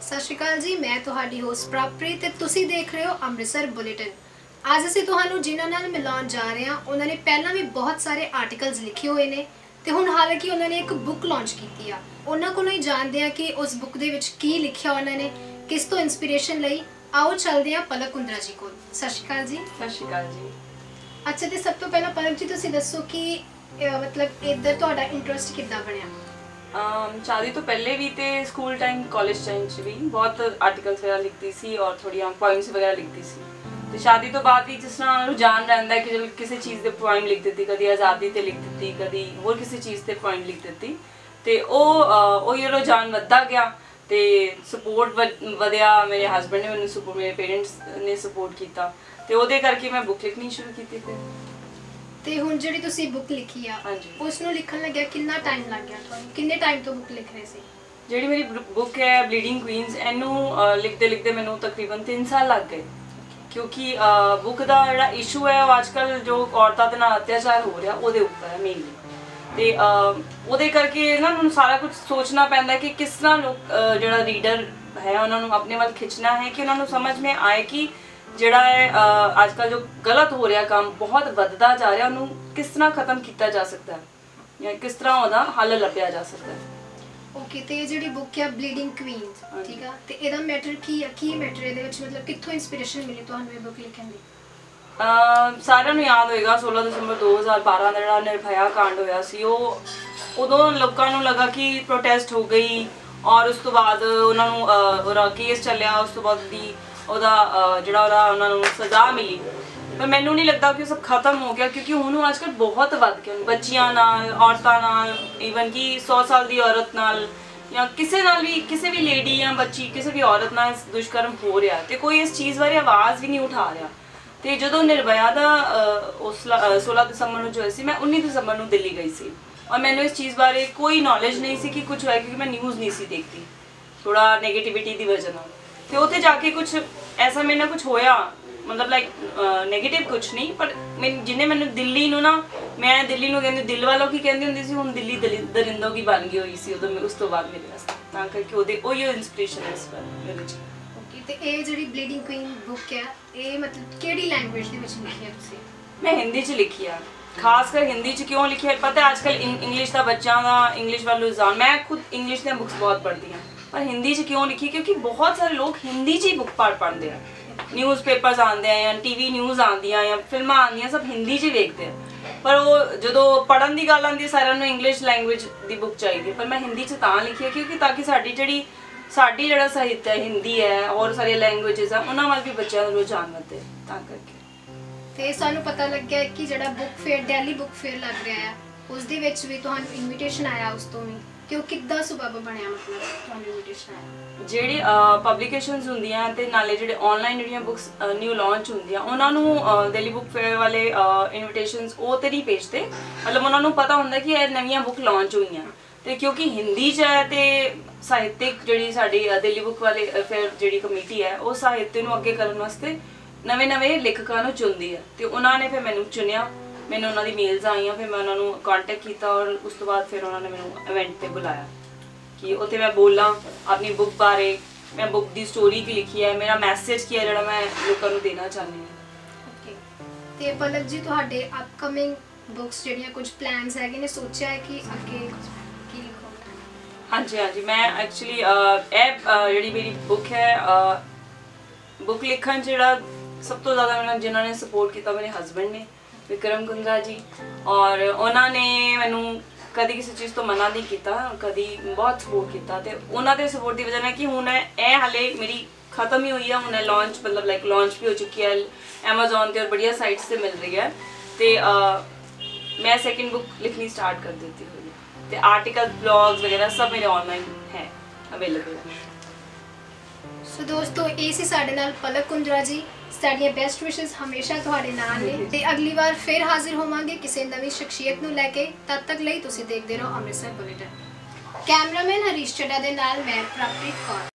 ਸਤਿ ਸ਼੍ਰੀ ਅਕਾਲ ਜੀ ਮੈਂ ਤੁਹਾਡੀ ਹੋਸਟ ਪ੍ਰਾਪ੍ਰੀਤ ਤੇ ਤੁਸੀਂ ਦੇਖ ਰਹੇ ਹੋ ਅੰਮ੍ਰਿਤਸਰ ਬੁਲੇਟਿਨ ਅੱਜ ਅਸੀਂ ਤੁਹਾਨੂੰ ਜਿਨ੍ਹਾਂ ਨਾਲ ਮਿਲਾਉਣ ਜਾ ਰਹੇ ਹਾਂ ਉਹਨਾਂ ਨੇ ਪਹਿਲਾਂ ਵੀ ਬਹੁਤ ਸਾਰੇ ਆਰਟੀਕਲਸ ਲਿਖੇ ਹੋਏ ਨੇ ਤੇ ਹੁਣ ਹਾਲਾਂਕਿ ਉਹਨਾਂ ਨੇ ਇੱਕ ਬੁੱਕ ਲਾਂਚ ਕੀਤੀ ਆ। ਉਹਨਾਂ ਕੋਲੋਂ ਹੀ ਜਾਣਦੇ ਆ ਕਿ ਉਸ ਬੁੱਕ ਦੇ ਵਿੱਚ ਕੀ ਲਿਖਿਆ ਉਹਨਾਂ ਨੇ ਕਿਸ ਤੋਂ ਇਨਸਪੀਰੇਸ਼ਨ ਲਈ। ਆਓ ਚੱਲਦੇ ਹਾਂ ਪਲਕ ਕੁੰਦਰਾ ਜੀ ਕੋਲ। ਸਤਿ ਸ਼੍ਰੀ ਅਕਾਲ ਜੀ। ਸਤਿ ਸ਼੍ਰੀ ਅਕਾਲ ਜੀ। ਅੱਛਾ ਤੇ ਸਭ ਤੋਂ ਪਹਿਲਾਂ ਪਲਕ ਜੀ ਤੁਸੀਂ ਦੱਸੋ ਕਿ ਅਹ, ਮਤਲਬ ਇੱਧਰ ਤੁਹਾਡਾ ਇੰਟਰਸਟ ਕਿੱਦਾਂ ਬਣਿਆ? ਸ਼ਾਦੀ ਤੋਂ ਪਹਿਲੇ ਵੀ ਤੇ ਸਕੂਲ ਟਾਈਮ ਕਾਲਜ ਟਾਈਮ ਚ ਵੀ ਬਹੁਤ ਆਰਟੀਕਲਸ ਵਗੈਰਾ ਲਿਖਦੀ ਸੀ ਔਰ ਥੋੜੀਆਂ ਪੋਇੰਟਸ ਵਗੈਰਾ ਲਿਖਦੀ ਸੀ। ਤੇ ਸ਼ਾਦੀ ਤੋਂ ਬਾਅਦ ਵੀ ਜਿਸ ਤਰ੍ਹਾਂ ਰੁਝਾਨ ਰਹਿੰਦਾ ਕਿ ਜਦੋਂ ਕਿਸੇ ਚੀਜ਼ ਦੇ ਪੁਆਇੰਟ ਲਿਖ ਦਿੱਤੀ ਕਦੀ ਆਜ਼ਾਦੀ ਤੇ ਲਿਖ ਦਿੱਤੀ ਕਦੀ ਹੋਰ ਕਿਸੇ ਚੀਜ਼ ਤੇ ਪੁਆਇੰਟ ਲਿਖ ਦਿੱਤੀ ਤੇ ਉਹ ਅਹ, ਉਹ ਇਹ ਰੁਝਾਨ ਵੱਧਦਾ ਗਿਆ ਤੇ ਸਪੋਰਟ ਵਧਿਆ। ਮੇਰੇ ਹਸਬੰਡ ਨੇ ਮੈਨੂੰ ਸਪੋਰਟ ਮੇਰੇ ਪੇਰੈਂਟਸ ਨੇ ਸਪੋਰਟ ਕੀਤਾ ਤੇ ਉਹਦੇ ਕਰਕੇ ਮੈਂ ਬੁੱਕ ਲਿਖਣੀ ਸ਼ੁਰੂ ਕੀਤੀ ਫਿਰ। ਤੇ ਹੁਣ ਜਿਹੜੀ ਤੁਸੀਂ ਬੁੱਕ ਲਿਖੀ ਆ ਹਾਂਜੀ। ਉਸ ਨੂੰ ਲਿਖਣ ਲੱਗਿਆ ਕਿੰਨਾ ਟਾਈਮ ਲੱਗ ਗਿਆ ਤੁਹਾਨੂੰ? ਕਿੰਨੇ ਟਾਈਮ ਤੋਂ ਬੁੱਕ ਲਿਖ ਰਹੇ ਸੀ? ਜਿਹੜੀ ਮੇਰੀ ਬੁੱਕ ਹੈ ਬਲੀਡਿੰਗ ਕੁਈਨਸ ਇਹਨੂੰ ਅਹ, ਲਿਖਦੇ ਲਿਖਦੇ ਮੈਨੂੰ ਤਕਰੀਬਨ 3 ਸਾਲ ਲੱਗ ਗਏ। ਕਿਉਂਕਿ ਬੁੱਕ ਦਾ ਜਿਹੜਾ ਇਸ਼ੂ ਹੈ ਉਹ ਅੱਜਕੱਲ ਜੋ ਔਰਤਾਂ ਦੇ ਨਾਲ ਅਤਿਆਚਾਰ ਹੋ ਰਿਹਾ ਉਹਦੇ ਉੱਪਰ ਹੈ ਮੇਨਲੀ ਤੇ ਅਹ, ਉਹਦੇ ਕਰਕੇ ਨਾ ਮੈਨੂੰ ਸਾਰਾ ਕੁਝ ਸੋਚਣਾ ਪੈਂਦਾ ਕਿ ਕਿਸ ਤਰ੍ਹਾਂ ਲੋਕ ਅਹ, ਜਿਹੜਾ ਰੀਡਰ ਹੈ ਉਹਨਾਂ ਨੂੰ ਆਪਣੇ ਵੱਲ ਖਿੱਚਣਾ ਹੈ ਕਿ ਉਹਨਾਂ ਨੂੰ ਸਮਝ ਮੇ ਆਏ ਕਿ ਜਿਹੜਾ ਹੈ ਅਹ, ਅੱਜਕੱਲ ਜੋ ਗਲਤ ਹੋ ਰਿਹਾ ਕੰਮ ਬਹੁਤ ਵੱਧਦਾ ਜਾ ਰਿਹਾ ਉਹਨੂੰ ਕਿਸ ਤਰ੍ਹਾਂ ਖਤਮ ਕੀਤਾ ਜਾ ਸਕਦਾ ਹੈ? ਜਾਂ ਕਿਸ ਤਰ੍ਹਾਂ ਉਹਦਾ ਹੱਲ ਲੱਭਿਆ ਜਾ ਸਕਦਾ ਹੈ? ਓਕੇ ਤੇ ਇਹ ਜਿਹੜੀ ਬੁੱਕ ਹੈ ਬਲੀਡਿੰਗ ਕੁਈਨਸ। ਠੀਕ ਆ? ਤੇ ਇਹਦਾ ਮੈਟਰ ਕੀ ਆ? ਕੀ ਮੈਟਰ ਇਹਦੇ ਵਿੱਚ? ਮਤਲਬ ਕਿੱਥੋਂ ਇਨਸਪੀਰੇਸ਼ਨ ਮਿਲੀ ਤੁਹਾਨੂੰ ਇਹ ਬੁੱਕ ਲਿਖਣ ਦੀ? ਸਾਰਿਆਂ ਨੂੰ ਯਾਦ ਹੋਏਗਾ 16 ਦਸੰਬਰ 2012 ਦਾ ਜਿਹੜਾ ਨਿਰਭਇਆ ਕਾਂਡ ਹੋਇਆ ਸੀ ਉਹ ਉਦੋਂ ਲੋਕਾਂ ਨੂੰ ਲੱਗਾ ਕਿ ਪ੍ਰੋਟੈਸਟ ਹੋ ਗਈ ਔਰ ਉਸ ਤੋਂ ਬਾਅਦ ਉਹਨਾਂ ਨੂੰ ਉਹਦਾ ਕੇਸ ਚੱਲਿਆ ਉਸ ਤੋਂ ਬਾਅਦ ਦੀ ਉਹਦਾ ਜਿਹੜਾ ਉਹਦਾ ਉਹਨਾਂ ਨੂੰ ਸਜ਼ਾ ਮਿਲੀ। ਪਰ ਮੈਨੂੰ ਨਹੀਂ ਲੱਗਦਾ ਕਿ ਉਹ ਸਭ ਖਤਮ ਹੋ ਗਿਆ ਕਿਉਂਕਿ ਹੁਣ ਉਹ ਅੱਜਕੱਲ ਬਹੁਤ ਵੱਧ ਗਿਆ ਬੱਚੀਆਂ ਨਾਲ ਔਰਤਾਂ ਨਾਲ ਈਵਨ ਕਿ 100 ਸਾਲ ਦੀ ਔਰਤ ਨਾਲ ਜਾਂ ਕਿਸੇ ਨਾਲ ਵੀ ਕਿਸੇ ਵੀ ਲੇਡੀ ਜਾਂ ਬੱਚੀ ਕਿਸੇ ਵੀ ਔਰਤ ਨਾਲ ਦੁਸ਼ਕਰਮ ਹੋ ਰਿਹਾ ਤੇ ਕੋਈ ਇਸ ਚੀਜ਼ ਬਾਰੇ ਆਵਾਜ਼ ਵੀ ਨਹੀਂ ਉਠਾ ਰਿਹਾ। ਤੇ ਜਦੋਂ ਨਿਰਭਇਆ ਦਾ ਅਹ, 16 ਦਸੰਬਰ ਨੂੰ ਜੋ ਹੋਇਆ ਸੀ ਮੈਂ 19 ਦਸੰਬਰ ਨੂੰ ਦਿੱਲੀ ਗਈ ਸੀ। ਔਰ ਮੈਨੂੰ ਇਸ ਚੀਜ਼ ਬਾਰੇ ਕੋਈ ਨੌਲੇਜ ਨਹੀਂ ਸੀ ਕਿ ਕੁਝ ਹੋਇਆ ਕਿਉਂਕਿ ਮੈਂ ਨਿਊਜ਼ ਨਹੀਂ ਸੀ ਦੇਖਦੀ। ਥੋੜਾ 네ਗੇਟਿਵਿਟੀ ਦੀ ਵਜ੍ਹਾ ਨਾਲ। ਤੇ ਉੱਥੇ ਜਾ ਕੇ ਕੁਝ ਐਸਾ ਮੇਰੇ ਨਾਲ ਕੁਝ ਹੋਇਆ ਮਤਲਬ ਲਾਈਕ 네ਗੇਟਿਵ ਕੁਝ ਨਹੀਂ ਪਰ ਮੈਨ- ਜਿਹਨੇ ਮੈਨੂੰ ਦਿੱਲੀ ਨੂੰ ਨਾ ਮੈਂ ਦਿੱਲੀ ਨੂੰ ਕਹਿੰਦੀ ਦਿਲ ਵਾਲੋ ਕੀ ਕਹਿੰਦੀ ਹੁੰਦੀ ਸੀ ਹੁਣ ਦਿੱਲੀ ਦਰਿੰਦੋ ਕੀ ਬਣ ਗਈ ਹੋਈ ਸੀ ਉਦੋਂ ਮੈਂ- ਉਸ ਤੋਂ ਬਾਅਦ ਮੇਰੇ ਵਾਸਤੇ ਤਾਂ ਕਰਕੇ ਉਹਦੇ ਉਹੀ ਇਨਸਪੀਰੇਸ਼ਨ ਹੈ ਇਸ ਪਰ ਮੇਰੇ ਚ। ਓਕੇ ਤੇ ਇਹ ਜਿਹੜੀ ਬਲੀਡਿੰਗ ਕੁਈਨ ਬੁੱਕ ਹੈ ਇਹ ਮਤਲਬ ਕਿਹੜੀ ਲੈਂਗੁਏਜ ਦੇ ਵਿੱਚ ਲਿਖੀ ਹੈ ਤੁਸੀਂ? ਮੈਂ ਹਿੰਦੀ ਚ ਲਿਖੀ ਆ। ਖਾਸ ਕਰ ਹਿੰਦੀ ਚ ਕਿਉਂ ਲਿਖੀ ਹੈ? ਪਤਾ ਹੈ ਅੱਜਕੱਲ ਇੰਗਲਿਸ਼ ਦਾ ਬੱਚਿਆਂ ਦਾ ਇੰਗਲਿਸ਼ ਵੱਲ ਰੁਝਾਨ ਮੈਂ ਖੁਦ ਇੰਗਲਿਸ਼ ਦੀਆਂ ਬੁੱਕਸ ਬਹੁਤ ਪੜ੍ਹਦੀ ਹਾਂ। ਪਰ ਹਿੰਦੀ ਚ ਕਿਉਂ ਲਿਖੀ? ਕਿਉਂਕਿ ਬਹੁਤ ਸਾਰੇ ਲੋਕ ਹਿੰਦੀ ਚ ਹੀ ਬੁੱਕ ਪੜ੍ਹ ਪੜ੍ਹਦੇ ਆ। ਨਿਊਜ਼ਪੇਪਰਸ ਆਉਂਦੇ ਆ ਜਾਂ ਟੀਵੀ ਨਿਊਜ਼ ਆਉਂਦੀਆਂ ਜਾਂ ਫਿਲਮਾਂ ਆਉਂਦੀਆਂ, ਸਭ ਹਿੰਦੀ ਚ ਵੇਖਦੇ ਆ। ਪਰ ਉਹ ਜਦੋਂ ਪੜਨ ਦੀ ਗੱਲ ਆਉਂਦੀ ਹੈ, ਸਾਰਿਆਂ ਨੂੰ ਇੰਗਲਿਸ਼ ਲੈਂਗੁਏਜ ਦੀ ਬੁੱਕ ਚਾਹੀਦੀ ਪਰ ਮੈਂ ਹਿੰਦੀ ਚ ਤਾਂ ਲਿਖੀ ਹੈ, ਕਿਉਂਕਿ ਤਾਂ ਕਿ ਸਾਡੀ ਜਿਹੜੀ, ਸਾਡੀ ਜਿਹੜਾ ਸਾਹਿਤ ਹੈ, ਹਿੰਦੀ ਹੈ, ਹੋਰ ਸਾਰੀਆਂ ਲੈਂਗੁਏਜਸ ਆ, ਉਹਨਾਂ ਵੱਲ ਵੀ ਬੱਚਿਆਂ ਨੂੰ ਰੁਝਾਨ ਵਧੇ, ਤਾਂ ਕਰਕੇ। ਤੇ ਸਾਨੂੰ ਪਤਾ ਲੱਗਿਆ ਕਿ ਜਿਹੜਾ book fair Delhi book fair ਲੱਗ ਰਿਹਾ ਹੈ ਉਸ ਦੇ ਵਿੱਚ ਵੀ ਤੁਹਾਨੂੰ ਇਨਵੀਟੇਸ਼ਨ ਆਇਆ ਉਸ ਤੋਂ ਵੀ ਕਿ ਉਹ ਕਿੱਦਾਂ ਸੁਭਾਅ ਬਣਿਆ ਮਤਲਬ ਤੁਹਾਨੂੰ ਇਨਵੀਟੇਸ਼ਨ ਆਇਆ? ਜਿਹੜੀ ਪਬਲੀਕੇਸ਼ਨਸ ਹੁੰਦੀਆਂ ਤੇ ਨਾਲੇ ਜਿਹੜੇ ਆਨਲਾਈਨ ਜਿਹੜੀਆਂ ਬੁੱਕਸ ਨਿਊ ਲਾਂਚ ਹੁੰਦੀਆਂ ਉਹਨਾਂ ਨੂੰ ਦਿੱਲੀ ਬੁੱਕ ਫੇਅਰ ਵਾਲੇ ਇਨਵੀਟੇਸ਼ਨਸ ਉਹ ਤੇ ਨਹੀਂ ਭੇਜਦੇ। ਮਤਲਬ ਉਹਨਾਂ ਨੂੰ ਪਤਾ ਹੁੰਦਾ ਕਿ ਇਹ ਨਵੀਆਂ ਬੁੱਕ ਲਾਂਚ ਹੋਈਆਂ। ਤੇ ਕਿਉਂਕਿ ਹਿੰਦੀ ਚ ਹੈ ਤੇ ਸਾਹਿਤਿਕ ਜਿਹੜੀ ਸਾਡੀ ਦਿੱਲੀ ਬੁੱਕ ਵਾਲੇ ਅਹ, ਜਿਹੜੀ ਕਮੇਟੀ ਹੈ ਉਹ ਸਾਹਿਤ ਨੂੰ ਅੱਗੇ ਕਰਨ ਵਾਸਤੇ ਨਵੇਂ-ਨਵੇਂ ਲੇਖਕਾਂ ਨੂੰ ਚੁਣਦੀ ਹੈ। ਤੇ ਉਹਨਾਂ ਨੇ ਫਿਰ ਮੈਨੂੰ ਚੁਣਿਆ। ਮੈਨੂੰ ਉਹਨਾਂ ਦੀ ਮੇਲਸ ਆਈਆਂ ਫਿਰ ਮੈਂ ਉਹਨਾਂ ਨੂੰ ਕੰਟੈਕਟ ਕੀਤਾ ਔਰ ਉਸ ਤੋਂ ਬਾਅਦ ਫਿਰ ਉਹਨਾਂ ਨੇ ਮੈਨੂੰ ਇਵੈਂਟ ਤੇ ਬੁਲਾਇਆ ਕਿ ਉੱਥੇ ਮੈਂ ਬੋਲਾਂ ਆਪਣੀ ਬੁੱਕ ਬਾਰੇ ਮੈਂ ਬੁੱਕ ਦੀ ਸਟੋਰੀ ਕੀ ਲਿਖੀ ਹੈ ਮੇਰਾ ਮੈਸੇਜ ਕੀ ਹੈ ਜਿਹੜਾ ਮੈਂ ਲੋਕਾਂ ਨੂੰ ਦੇਣਾ ਚਾਹੁੰਦੀ ਹਾਂ। ਓਕੇ ਤੇ ਪਲਕ ਜੀ ਤੁਹਾਡੇ ਅਪਕਮਿੰਗ ਬੁੱਕਸ ਜਿਹੜੀਆਂ ਕੁਝ ਪਲਾਨਸ ਹੈਗੇ ਨੇ ਸੋਚਿਆ ਹੈ ਕਿ ਅੱਗੇ ਕੀ ਲਿਖੋਗੇ? ਹਾਂਜੀ ਹਾਂਜੀ। ਮੈਂ ਐਕਚੁਅਲੀ ਇਹ ਜਿਹੜੀ ਮੇਰੀ ਬੁੱਕ ਹੈ ਬੁੱਕ ਲਿਖਣ ਜਿਹੜਾ ਸਭ ਤੋਂ ਜ਼ਿਆਦਾ ਮੈਨੂੰ ਜਿਨ੍ਹਾਂ ਨੇ ਸਪੋਰਟ ਕੀਤਾ ਮੇਰੇ ਹਸਬੰਡ ਨੇ। ਵਿਕਰਮ ਗੰਗਾ ਜੀ। ਔਰ ਉਹਨਾਂ ਨੇ ਮੈਨੂੰ ਕਦੀ ਕਿਸੇ ਚੀਜ਼ ਤੋਂ ਮਨਾ ਨਹੀਂ ਕੀਤਾ, ਕਦੀ ਬਹੁਤ ਸਪੋਰਟ ਕੀਤਾ ਤੇ ਉਹਨਾਂ ਦੇ ਸਪੋਰਟ ਦੀ ਵਜ੍ਹਾ ਨਾਲ ਕਿ ਹੁਣ ਇਹ ਇਹ ਹਾਲੇ ਮੇਰੀ ਖਤਮ ਹੀ ਹੋਈ ਹੈ ਹੁਣ ਲਾਂਚ ਮਤਲਬ ਲਾਈਕ ਲਾਂਚ ਵੀ ਹੋ ਚੁੱਕੀ ਹੈ Amazon ਤੇ ਔਰ ਬੜੀਆਂ ਸਾਈਟਸ ਤੇ ਮਿਲ ਰਹੀ ਹੈ ਤੇ ਮੈਂ ਸੈਕਿੰਡ ਬੁੱਕ ਲਿਖਣੀ ਸਟਾਰਟ ਕਰ ਦਿੱਤੀ ਹੋਈ ਹੈ ਤੇ ਆਰਟੀਕਲ ਬਲੌਗਸ ਵਗੈਰਾ ਸਭ ਮੇਰੇ ਆਨਲਾਈਨ ਹੈ ਅਵੇਲੇਬਲ ਹੈ ਸੋ ਦੋਸਤੋ, ਇਹ ਸੀ ਸਾਡੇ ਨਾਲ ਪਲਕ ਕੁੰਦਰਾ ਜੀ। ਸਾਡੀਆਂ ਬੈਸਟ ਵਿਸ਼ੇਸ ਹਮੇਸ਼ਾ ਤੁਹਾਡੇ ਨਾਲ ਨੇ। ਤੇ ਅਗਲੀ ਵਾਰ ਫਿਰ ਹਾਜ਼ਰ ਹੋਵਾਂਗੇ ਕਿਸੇ ਨਵੀਂ ਸ਼ਖਸੀਅਤ ਨੂੰ ਲੈ ਕੇ। ਤਦ ਤੱਕ ਲਈ ਤੁਸੀਂ ਦੇਖਦੇ ਰਹੋ ਅੰਮ੍ਰਿਤਸਰ ਬੁਲੇਟਿਨ ਕੈਮਰਾਮੈਨ ਹਰੀਸ਼ ਚੱਡਾ ਦੇ ਨਾਲ ਮੈਂ ਪ੍ਰਾਪ੍ਰੀਤ ਕੌਰ।